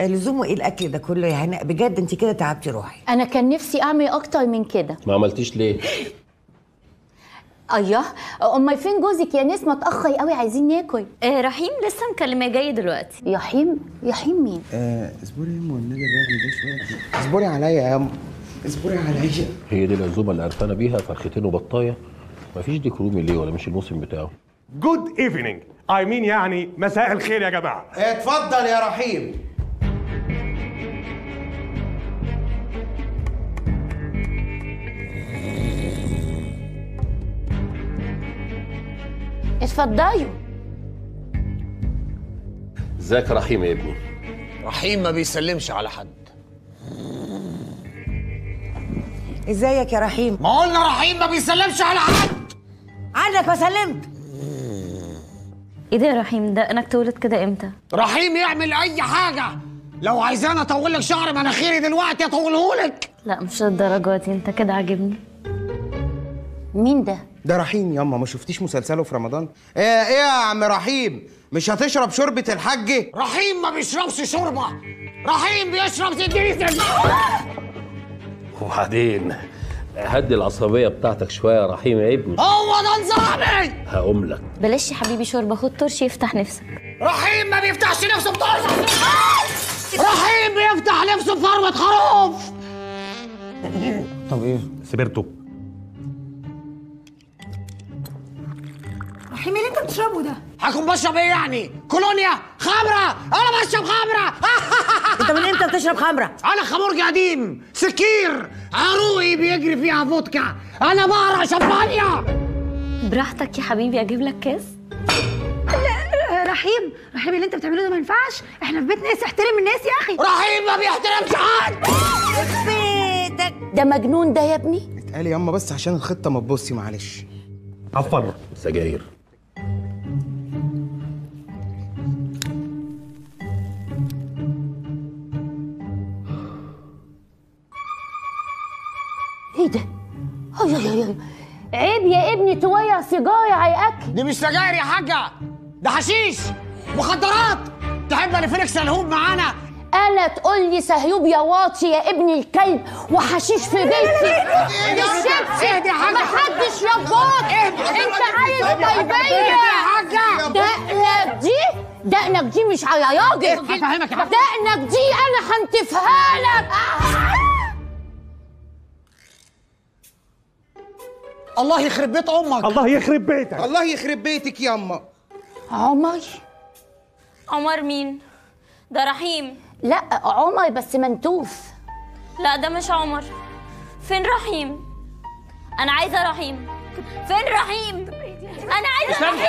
لزومه إيه الأكل ده كله يا هناء؟ بجد أنت كده تعبتي روحي. أنا كان نفسي أعمل أكتر من كده. ما عملتيش ليه؟ أيوه. امال فين جوزك يا نسمه اتاخر قوي عايزين ناكل. آه رحيم لسه مكلماه جاي دلوقتي. يحيم يحيم مين؟ آه، اصبري يا ام والنبي الراجل ده شوية. اصبري عليا يا ام اصبري عليا. هي دي العزومة اللي قرفانه بيها فرختين وبطاية. مفيش ديك رومي ليه ولا مش الموسم بتاعه؟ good evening اي مين يعني مساء الخير يا جماعة. اتفضل يا رحيم. اتفضلوا ازيك يا رحيم يا ابني؟ رحيم ما بيسلمش على حد. ازيك يا رحيم؟ ما قلنا رحيم ما بيسلمش على حد. عنك ما سلمت. إيه ده يا رحيم؟ ده أنك تولد كده إمتى؟ رحيم يعمل أي حاجة. لو عايزاني أطول لك شعر مناخيري دلوقتي اطولهولك لا مش للدرجة دي. أنت كده عاجبني. مين ده؟ ده رحيم ياما ما شفتيش مسلسله في رمضان؟ إيه إيه يا عم رحيم؟ مش هتشرب شوربة الحاج؟ رحيم ما بيشربش شوربة. رحيم بيشرب زنجيزل وبعدين هدي العصبية بتاعتك شوية يا رحيم يا ابني. هو ده نظامي! هقوم لك. بلاش يا حبيبي شوربة خد ترش يفتح نفسك. رحيم ما بيفتحش نفسه بطرش رحيم بيفتح نفسه بفروة خروف! طب إيه؟ سبرتو. رحيم اللي أنت بتشربه ده؟ هكون بشرب إيه يعني؟ كولونيا خمرة! أنا بشرب خمرة! انت من إمتى بتشرب خمرة؟ أنا خمرجي قديم سكير عروقي بيجري فيها فودكا. أنا بقرأ شمبانيا براحتك يا حبيبي أجيب لك كاس آه، رحيم رحيم اللي انت بتعمله ده ما ينفعش. إحنا في بيت ناس احترم الناس يا أخي. رحيم ما بيحترمش حد. بيتك. ده مجنون ده يا ابني. اتقالي ياما بس عشان الخطة ما تبصي معلش. عفوا. سجاير. إيه ده؟ أي أي أي. عيب يا ابني تويع سيجارة على الاكل دي مش سجاير يا حاجة. ده حشيش. مخدرات. تحب الفينكس الهوب معانا؟ أنا تقول لي سهيوب يا واطي يا ابن الكلب وحشيش في بيتي. مش حاجة. محدش يباط أنت عايز طيبية. يا حاجة. دقنك دي دقنك دي مش على راجل حاجة. دقنك دي أنا هنتفها لك. الله يخرب بيت أمك. الله يخرب بيتك. الله يخرب بيتك ياما عمر. عمر مين؟ ده رحيم. لا عمر بس منتوف. لا ده مش عمر. فين رحيم؟ أنا عايزة رحيم. فين رحيم؟ أنا عايزة رحيم.